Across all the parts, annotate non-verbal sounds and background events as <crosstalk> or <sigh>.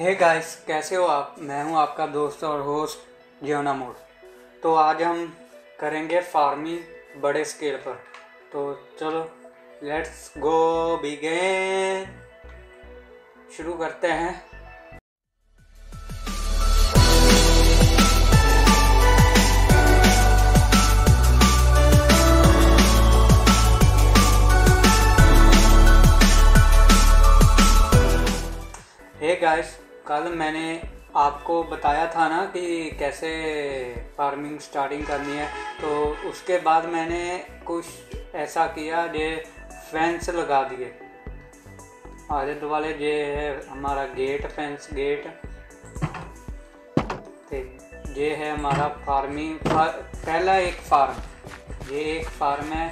हे hey guys कैसे हो आप? मैं हूँ आपका दोस्त और होस्ट जियोना मोड। तो आज हम करेंगे फ़ार्मिंग बड़े स्केल पर। तो चलो लेट्स गो बिगेन शुरू करते हैं। कल मैंने आपको बताया था ना कि कैसे फ़ार्मिंग स्टार्टिंग करनी है। तो उसके बाद मैंने कुछ ऐसा किया जे फेंस लगा दिए। आले दुआले जे है हमारा गेट फेंस गेट ते ये है हमारा फ़ार्मिंग फार, पहला एक फार्म ये एक फार्म है।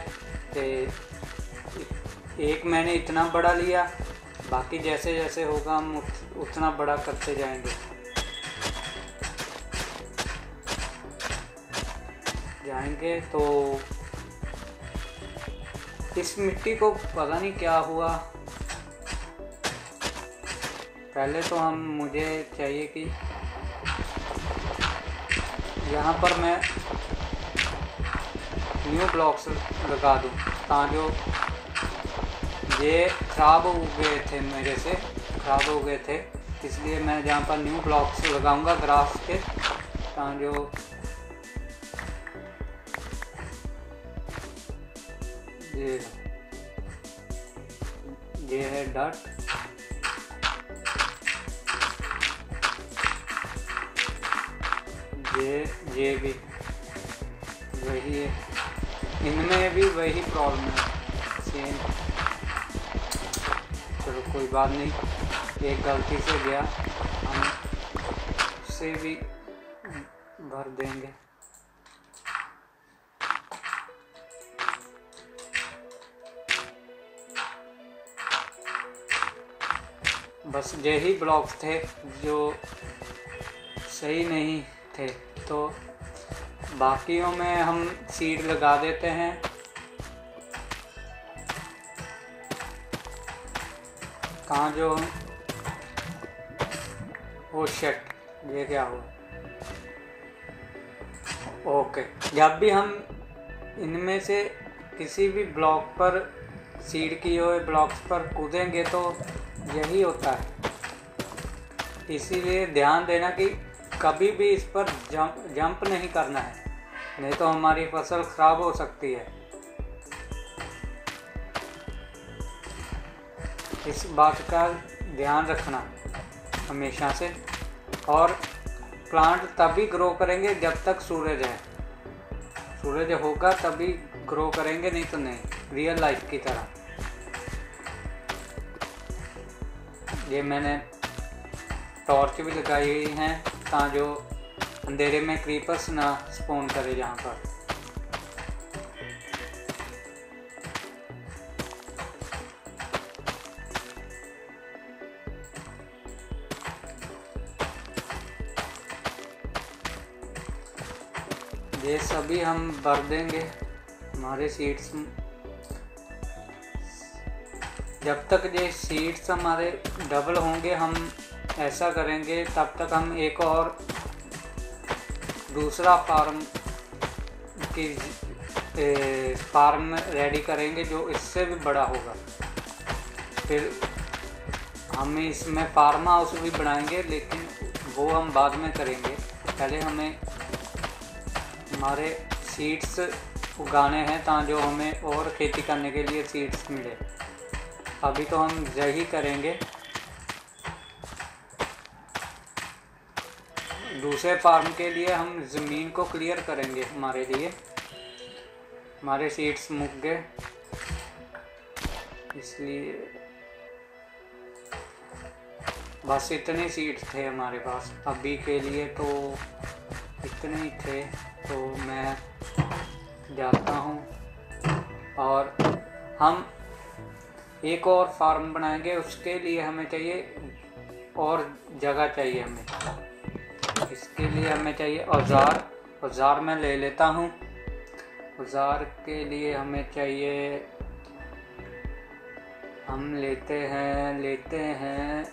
ते एक मैंने इतना बड़ा लिया। बाकी जैसे जैसे होगा हम उतना बड़ा करते जाएँगे। जाएँगे तो इस मिट्टी को पता नहीं क्या हुआ। पहले तो हम, मुझे चाहिए कि यहाँ पर मैं न्यू ब्लॉक्स लगा दूँ ताकि ये ख़राब हो गए थे मेरे से, ख़राब हो गए थे। इसलिए मैं जहाँ पर न्यू ब्लॉक्स लगाऊँगा ग्रास के जो ये ये है डट ये ये भी, वही है। इनमें भी वही प्रॉब्लम है। सेम कोई बात नहीं। एक गलती से गया। हम उसे भी भर देंगे। बस यही ब्लॉक्स थे जो सही नहीं थे। तो बाकियों में हम सीड लगा देते हैं। कहाँ जो वो शेट ये क्या हुआ? ओके जब भी हम इनमें से किसी भी ब्लॉक पर सीड किए हुए ब्लॉक्स पर कूदेंगे तो यही होता है। इसीलिए ध्यान देना कि कभी भी इस पर जंप जंप नहीं करना है। नहीं तो हमारी फ़सल खराब हो सकती है। इस बात का ध्यान रखना हमेशा से। और प्लांट तभी ग्रो करेंगे जब तक सूरज है। सूरज होगा तभी ग्रो करेंगे, नहीं तो नहीं। रियल लाइफ की तरह। ये मैंने टॉर्च भी लगाई हुई हैं ताकि जो अंधेरे में क्रीपर्स ना स्पॉन करे जहाँ पर। सभी हम भर देंगे हमारे सीड्स जब तक ये सीड्स हमारे डबल होंगे, हम ऐसा करेंगे, तब तक हम एक और दूसरा फार्म की फार्म रेडी करेंगे, जो इससे भी बड़ा होगा। फिर हम इसमें फार्म हाउस भी बनाएँगे, लेकिन वो हम बाद में करेंगे। पहले हमें हमारे सीड्स उगाने हैं ताकि जो हमें और खेती करने के लिए सीड्स मिले। अभी तो हम यही करेंगे। दूसरे फार्म के लिए हम ज़मीन को क्लियर करेंगे हमारे लिए। हमारे सीड्स मुक गए। इसलिए बस इतने सीड्स थे हमारे पास। अभी के लिए तो इतने ही थे तो मैं जाता हूँ। और हम एक और फार्म बनाएँगे, उसके लिए हमें चाहिए और जगह चाहिए हमें। इसके लिए हमें चाहिए औज़ार। औज़ार मैं ले लेता हूँ। औज़ार के लिए हमें चाहिए, हम लेते हैं लेते हैं।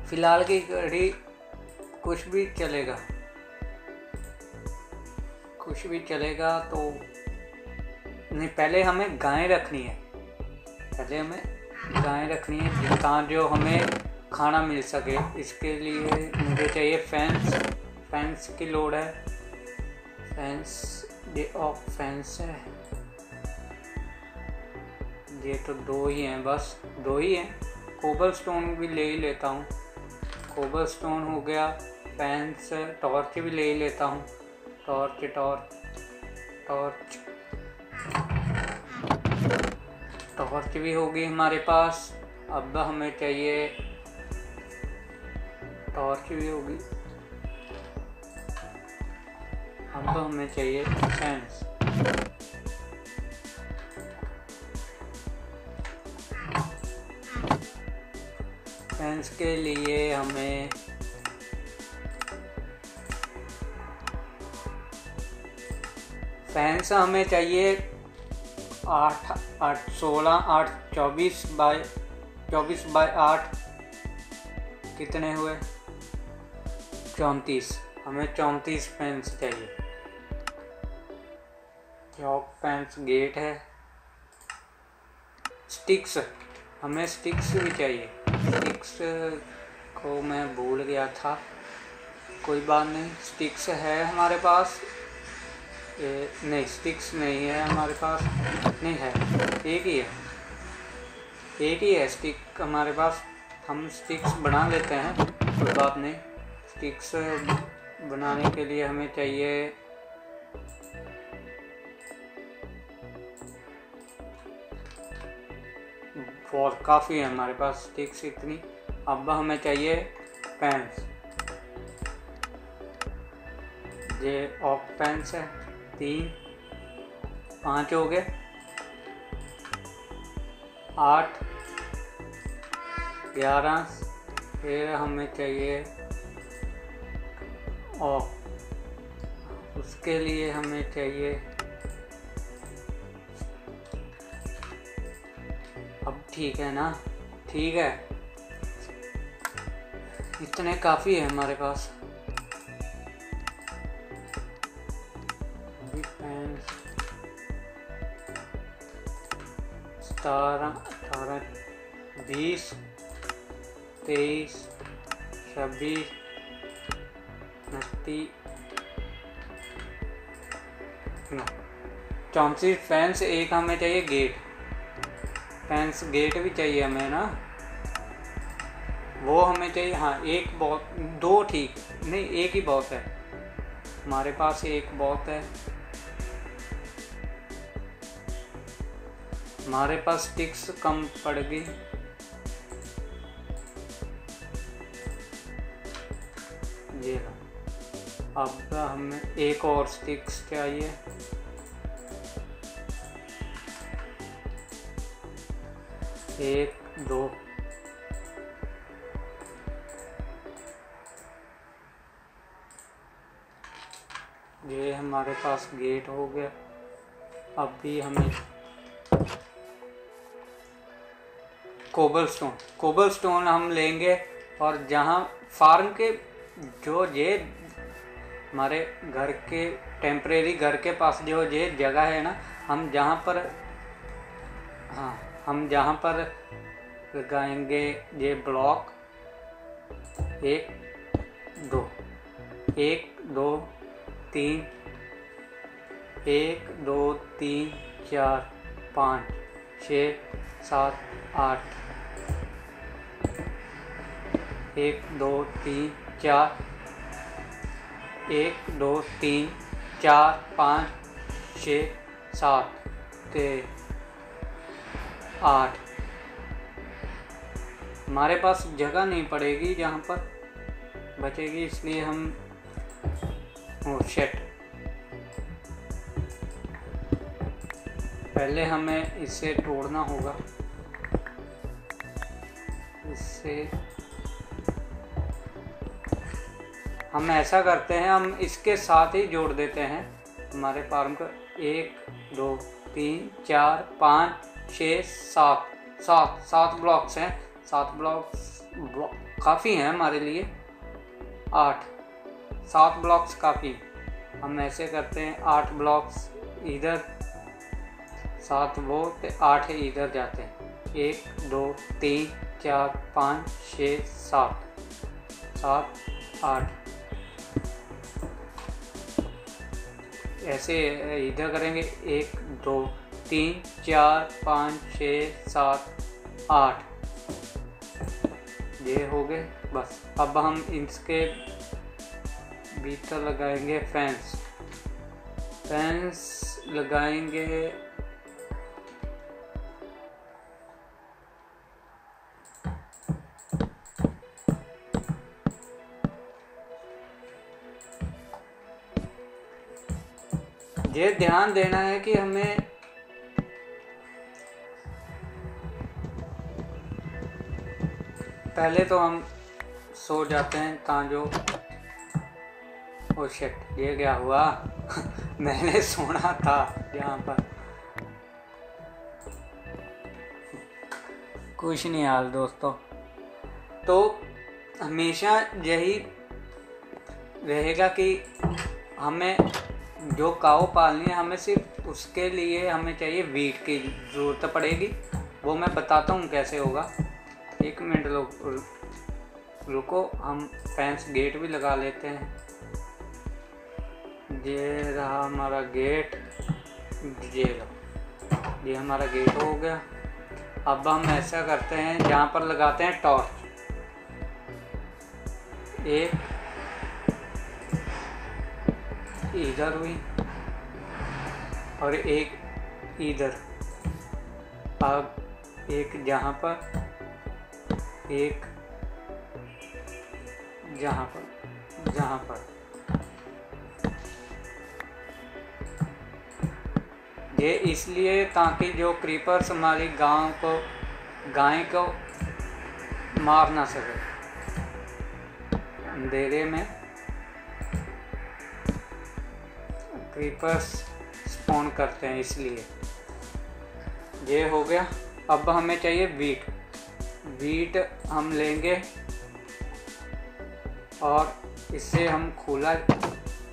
फ़िलहाल की घड़ी कुछ भी चलेगा। कुछ भी चलेगा तो नहीं, पहले हमें गायें रखनी है। पहले हमें गायें रखनी है जहाँ जो हमें खाना मिल सके। इसके लिए मुझे चाहिए फैंस फैंस की लोड है। फैंस ये ऑफ़ फैंस है। ये तो दो ही हैं बस, दो ही हैं। कोबल स्टोन भी ले ही लेता हूँ। कोबल स्टोन हो गया। फैंस टॉर्च भी ले लेता हूँ। Torch torch torch. टॉर्च भी होगी हमारे पास। अब हमें चाहिए टॉर्च भी होगी। अब हमें चाहिए फैंस फैंस के लिए हमें फैंस हमें चाहिए आठ आठ सोलह, आठ चौबीस बाय चौबीस बाय आठ। कितने हुए? चौंतीस। हमें चौंतीस फैंस चाहिए। चौक फैंस गेट है। स्टिक्स। हमें स्टिक्स भी चाहिए। स्टिक्स को मैं भूल गया था। कोई बात नहीं। स्टिक्स है हमारे पास। ए, नहीं स्टिक्स नहीं है हमारे पास। नहीं है एक ही है। एक ही है स्टिक हमारे पास। हम स्टिक्स बना लेते हैं कोई बात नहीं। स्टिक्स बनाने के लिए हमें चाहिए और काफ़ी है हमारे पास स्टिक्स इतनी। अब हमें चाहिए पेंस ये ऑफ़ पेंस है। तीन, पाँच हो गए। आठ, ग्यारह, फिर हमें चाहिए और उसके लिए हमें चाहिए, अब ठीक है ना? ठीक है। इतने काफ़ी है हमारे पास। सतारह, अठारह, बीस, तेईस, छब्बीस, उनतीस चौंतीस फैंस एक हमें चाहिए गेट फैंस गेट भी चाहिए हमें ना। वो हमें चाहिए हाँ एक बहुत, दो ठीक, नहीं, एक ही बहुत है। हमारे पास एक बहुत है। हमारे पास स्टिक्स कम पड़ गई ये अब हमें एक और स्टिक्स चाहिए। एक, दो। ये हमारे पास गेट हो गया। अब भी हमें कोबल स्टोन कोबल स्टोन हम लेंगे और जहाँ फार्म के जो ये हमारे घर के, टेम्परेरी घर के पास जो ये जगह है ना, हम जहाँ पर हाँ हम जहाँ पर लगाएँगे ये ब्लॉक, एक, दो एक, दो, तीन, एक, दो, तीन, चार, पाँच, छ, सात, आठ एक, दो, तीन, चार, एक, दो, तीन, चार, पाँच, छ, सात के आठ। हमारे पास जगह नहीं पड़ेगी जहाँ पर बचेगी, इसलिए हम शेट पहले हमें इसे तोड़ना होगा। इससे हम ऐसा करते हैं, हम इसके साथ ही जोड़ देते हैं। हमारे फार्म का एक, दो, तीन, चार, पाँच छः सात। सात सात ब्लॉक्स हैं। सात ब्लॉक्स काफ़ी हैं हमारे लिए। आठ। सात ब्लॉक्स काफ़ी। हम ऐसे करते हैं, आठ ब्लॉक्स इधर, सात वो तो आठ इधर जाते हैं। एक, दो, तीन, चार, पाँच छः सात। सात, आठ। ऐसे इधर करेंगे, एक, दो, तीन, चार, पाँच, छ, सात, आठ। ये हो गए, बस। अब हम इसके भीतर लगाएँगे फैंस फैंस लगाएँगे ये ध्यान देना है कि हमें पहले तो हम सो जाते हैं ताजो। ओ शिट ये क्या हुआ? <laughs> मैंने सोना था यहाँ पर। कुछ नहीं हाल दोस्तों। तो हमेशा यही रहेगा कि हमें जो काऊ पालनी है, हमें सिर्फ़ उसके लिए हमें चाहिए वीट की ज़रूरत पड़ेगी। वो मैं बताता हूँ कैसे होगा। एक मिनट लोग रुको, हम फैंस गेट भी लगा लेते हैं। ये रहा हमारा गेट ये लो, ये हमारा गेट हो गया। अब हम ऐसा करते हैं, जहाँ पर लगाते हैं टॉर्च एक, इधर हुई और एक इधर, अब एक जहाँ पर, एक जहाँ पर जहाँ पर। ये इसलिए ताकि जो क्रीपर्स हमारी गाँव को, गाय को मार ना सके। अंधेरे में क्रीपर्स स्पॉन करते हैं इसलिए। ये हो गया। अब हमें चाहिए वीट। वीट हम लेंगे और इससे हम खुला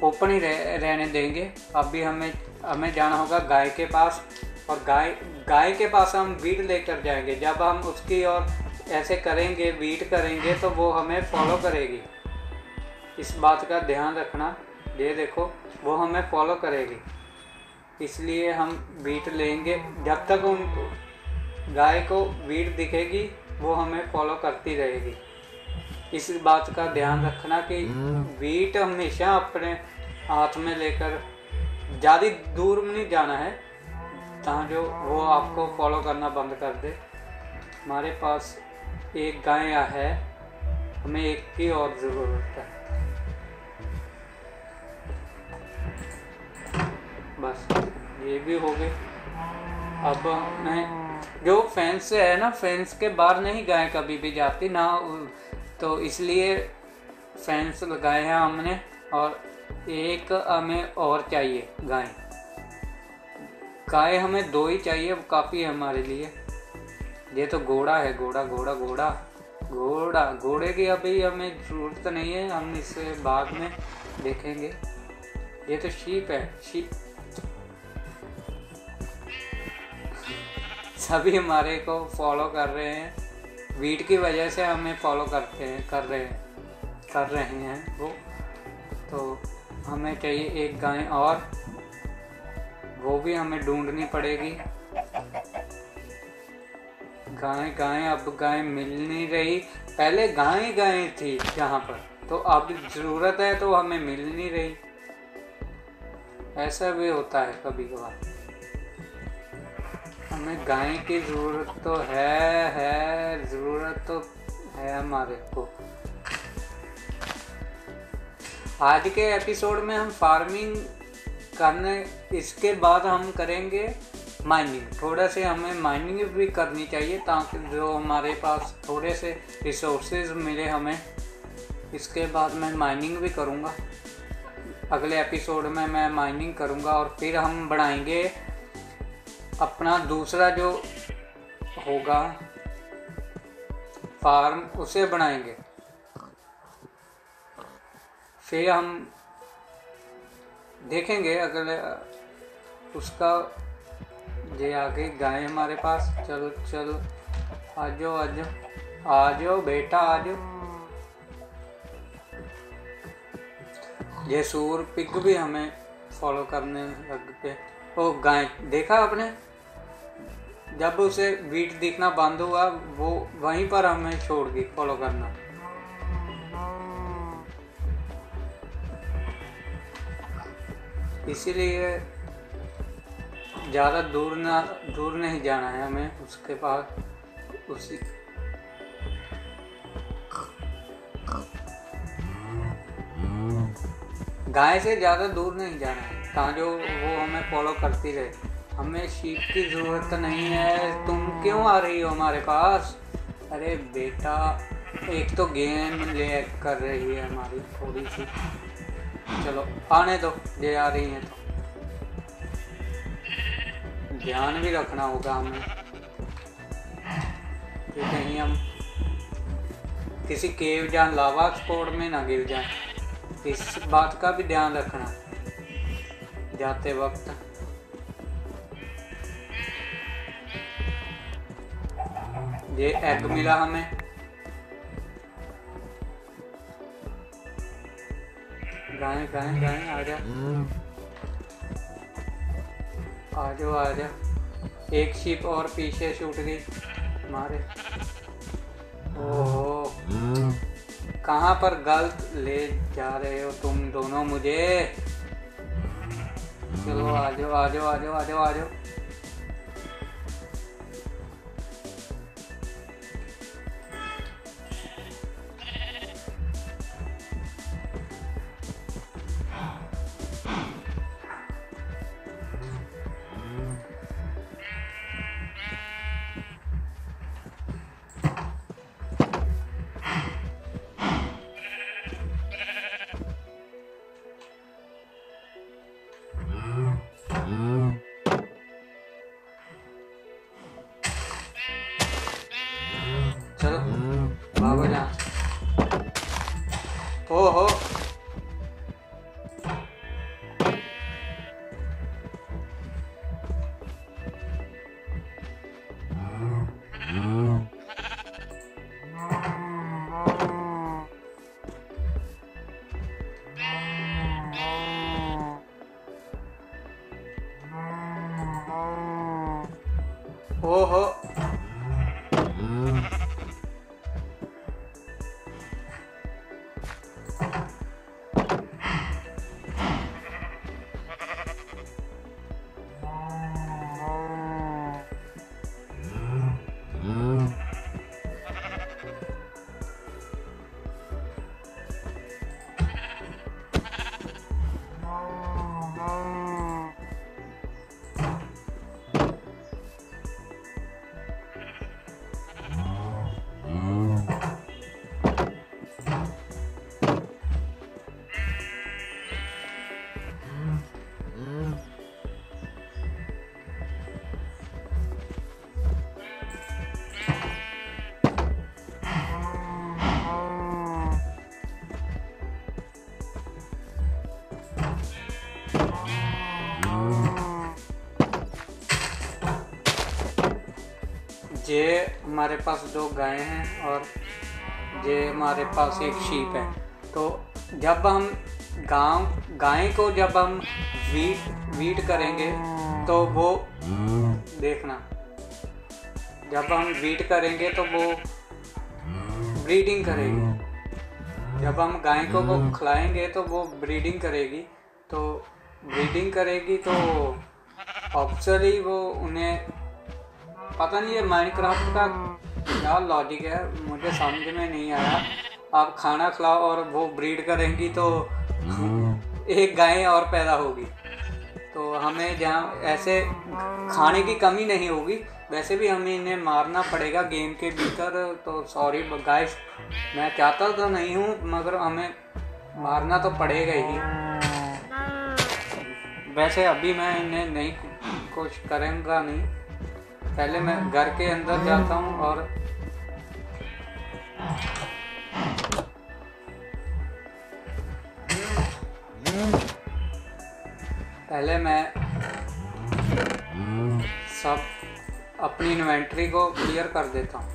ओपन ही रह, रहने देंगे। अभी हमें हमें जाना होगा गाय के पास और गाय गाय के पास हम वीट लेकर जाएँगे। जब हम उसकी और ऐसे करेंगे वीट करेंगे तो वो हमें फॉलो करेगी। इस बात का ध्यान रखना। ये देखो वो हमें फॉलो करेगी। इसलिए हम बीट लेंगे। जब तक उन गाय को बीट दिखेगी वो हमें फॉलो करती रहेगी। इस बात का ध्यान रखना कि बीट हमेशा अपने हाथ में लेकर ज़्यादा दूर में नहीं जाना है जहाँ जो वो आपको फॉलो करना बंद कर दे। हमारे पास एक गाय है हमें एक की और ज़रूरत है। बस। ये भी हो गए। अब मैं जो फेंस से है ना फेंस के बाहर नहीं गाय कभी भी जाती ना तो इसलिए फेंस लगाए हैं हमने और एक हमें और चाहिए गाय गाय हमें दो ही चाहिए काफ़ी है हमारे लिए। ये तो घोड़ा है, घोड़ा घोड़ा घोड़ा घोड़ा, घोड़े की अभी हमें ज़रूरत नहीं है, हम इसे बाद में देखेंगे। ये तो शीप है शीप सभी हमारे को फॉलो कर रहे हैं। वीट की वजह से हमें फॉलो करते हैं, कर रहे हैं, कर रहे हैं वो। तो हमें चाहिए एक गाय और। वो भी हमें ढूंढनी पड़ेगी। गाय गाय, अब गाय मिल नहीं रही। पहले गाय गाय थी यहाँ पर। तो अब ज़रूरत है तो हमें मिल नहीं रही। ऐसा भी होता है कभी कभार हमें गाय की ज़रूरत तो है है, ज़रूरत तो है हमारे को। आज के एपिसोड में हम फ़ार्मिंग करने, इसके बाद हम करेंगे माइनिंग। थोड़ा से हमें माइनिंग भी करनी चाहिए, ताकि जो हमारे पास थोड़े से रिसोर्सेज मिले हमें, इसके बाद मैं माइनिंग भी करूँगा। अगले एपिसोड में मैं माइनिंग करूँगा और फिर हम बढ़ाएँगे अपना दूसरा जो होगा फार्म, उसे बनाएँगे। फिर हम देखेंगे अगले उसका ये आगे गाय हमारे पास। चलो चलो आ जाओ आ जाओ आ जाओ बेटा आ जाओ ये सूर पिग भी हमें फॉलो करने लग पे। ओ, गाय, देखा आपने? जब उसे बीट दिखना बंद हुआ, वो वहीं पर हमें छोड़ गई फॉलो करना। इसीलिए ज़्यादा दूर ना, दूर नहीं जाना है हमें उसके पास, उसी। गाय से ज़्यादा दूर नहीं जाना है कहाँ जो वो हमें फॉलो करती रहे। हमें शीप की ज़रूरत नहीं है। तुम क्यों आ रही हो हमारे पास? अरे बेटा, एक तो गेम ले कर रही है हमारी थोड़ी सी। चलो, आने दो, ये आ रही हैं तो। ध्यान भी रखना होगा हमें। कि कहीं हम किसी केव या लावा स्पोर्ट में ना गिर जाए। इस बात का भी ध्यान रखना। जाते वक्त ये एग मिला हमें। गाय गाय गाय आ जा। आ जाओ आ जा। एक शिप और पीछे छूट गई। मारे। ओहो। कहाँ पर गलत ले जा रहे हो तुम दोनों मुझे? चलो, आ जाओ आ जाओ आ जाओ आ जाओ आ जाओ। ये हमारे पास दो गायें हैं और ये हमारे पास एक शीप है। तो जब हम गाँव, गाय को जब हम वीट वीट करेंगे तो वो देखना। जब हम वीट करेंगे तो वो ब्रीडिंग करेगी। जब हम गाय को वो खिलाएँगे तो वो ब्रीडिंग करेगी। तो ब्रीडिंग करेगी तो ऑप्शनली वो उन्हें पता नहीं ये माइनक्राफ्ट का क्या लॉजिक है मुझे समझ में नहीं आया। आप खाना खिलाओ और वो ब्रीड करेंगी तो एक गाय और पैदा होगी। तो हमें जहाँ ऐसे खाने की कमी नहीं होगी वैसे भी हमें इन्हें मारना पड़ेगा गेम के भीतर। तो सॉरी गाइस मैं चाहता तो नहीं हूँ मगर हमें मारना तो पड़ेगा ही। वैसे अभी मैं इन्हें नहीं कुछ करूँगा नहीं। पहले मैं घर के अंदर जाता हूँ और पहले मैं सब अपनी इन्वेंट्री को क्लियर कर देता हूँ।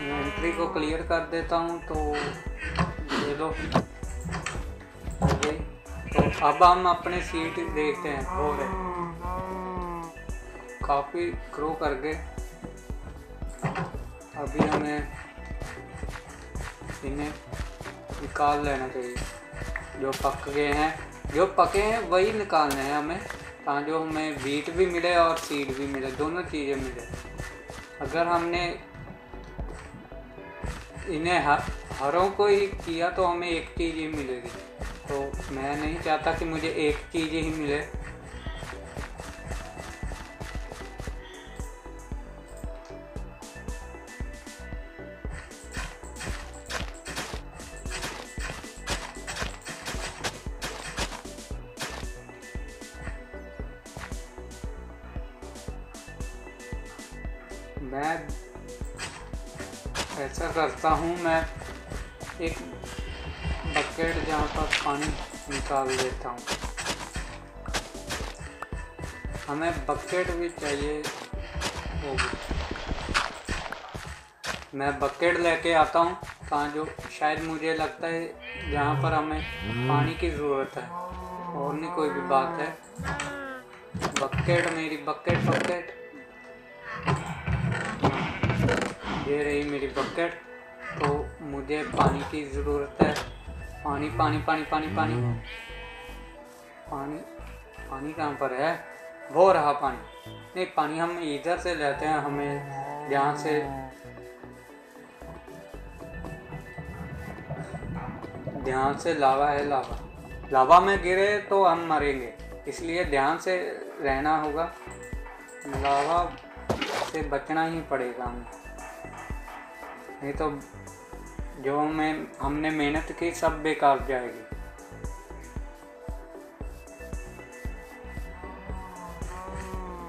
इन्वेंट्री को क्लियर कर देता हूँ तो ये लो। तो अब हम अपने सीट देखते हैं। हो रहे। हैं। काफ़ी ग्रो कर गए अभी हमें इन्हें निकाल लेना चाहिए। जो पक गए हैं, जो पके हैं वही निकालने हैं हमें, ताकि जो हमें बीट भी मिले और सीड भी मिले, दोनों चीज़ें मिले। अगर हमने इन्हें हरों को ही किया तो हमें एक चीज़ ही मिलेगी। तो मैं नहीं चाहता कि मुझे एक चीज़ ही मिले। मैं ऐसा करता हूँ, मैं एक बकेट जहाँ पर पानी निकाल देता हूँ। हमें बकेट भी चाहिए होगी। मैं बकेट लेके आता हूँ कहाँ जो शायद मुझे लगता है जहाँ पर हमें पानी की ज़रूरत है, और नहीं कोई भी बात है। बकेट मेरी बकेट बकेट ये रही मेरी बकेट तो मुझे पानी की ज़रूरत है। पानी पानी पानी पानी पानी। पानी पानी कहाँ पर है? वो रहा पानी। नहीं पानी हम इधर से लेते हैं हमें यहाँ से। ध्यान से लावा है लावा। लावा में गिरे तो हम मरेंगे इसलिए ध्यान से रहना होगा। लावा से बचना ही पड़ेगा हमें। नहीं तो जो हमें हमने मेहनत की, सब बेकार जाएगी।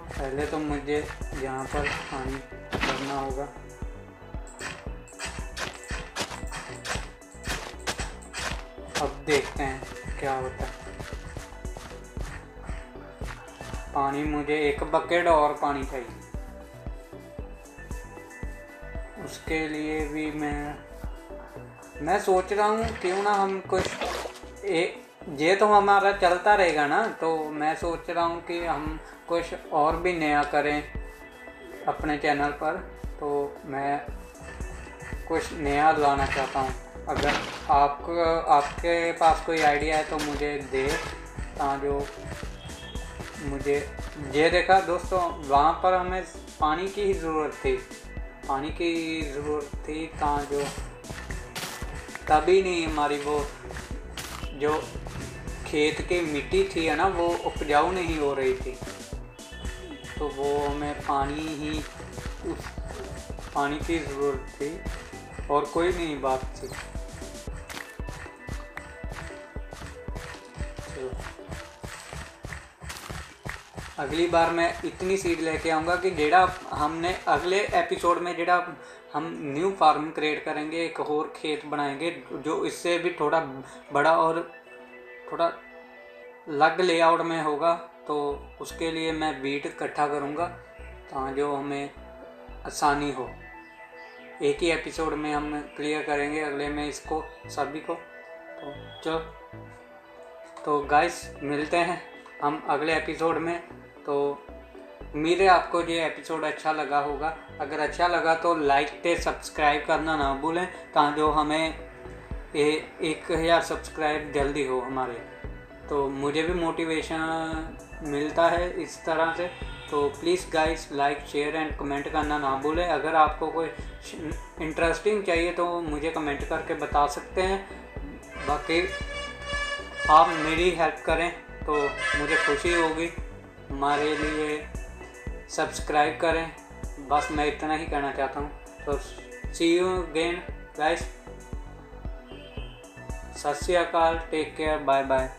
पहले तो मुझे यहाँ पर पानी करना होगा। अब देखते हैं क्या होता है। पानी, मुझे एक बकेट और पानी चाहिए। उसके लिए भी मैं मैं सोच रहा हूँ क्यों ना हम कुछ ए, ये तो हमारा चलता रहेगा ना तो मैं सोच रहा हूँ कि हम कुछ और भी नया करें अपने चैनल पर तो मैं कुछ नया लाना चाहता हूँ। अगर आपको, आपके पास कोई आइडिया है तो मुझे दे जो मुझे, ये देखा दोस्तों, वहाँ पर हमें पानी की ही ज़रूरत थी। पानी की ज़रूरत थी, ता जो तभी नहीं हमारी वो जो खेत की मिट्टी थी है ना, वो उपजाऊ नहीं हो रही थी। तो वो हमें पानी ही उस, पानी की ज़रूरत थी और कोई नहीं बात थी। अगली बार मैं इतनी सीड लेके आऊँगा कि जेड़ा हमने अगले एपिसोड में जेड़ा हम न्यू फार्म क्रिएट करेंगे, एक और खेत बनाएँगे, जो इससे भी थोड़ा बड़ा और थोड़ा अलग लेआउट में होगा तो उसके लिए मैं बीट इकट्ठा करूँगा ता जो हमें आसानी हो। एक ही एपिसोड में हम क्लियर करेंगे अगले में इसको, सभी को। तो चलो। तो गाइस, मिलते हैं हम अगले एपिसोड में। तो है आपको ये एपिसोड अच्छा लगा होगा। अगर अच्छा लगा तो लाइक पे सब्सक्राइब करना ना भूलें ताकि जो हमें ए, एक हज़ार सब्सक्राइब जल्दी हो हमारे। तो मुझे भी मोटिवेशन मिलता है इस तरह से। तो please guys like share and comment करना ना भूलें। अगर आपको कोई इंटरेस्टिंग चाहिए तो मुझे कमेंट करके बता सकते हैं। बाकी आप मेरी हेल्प करें तो मुझे खुशी होगी। हमारे लिए सब्सक्राइब करें। बस मैं इतना ही कहना चाहता हूँ। तो सी यू अगेन गाइस सत श्री अकाल टेक केयर बाय बाय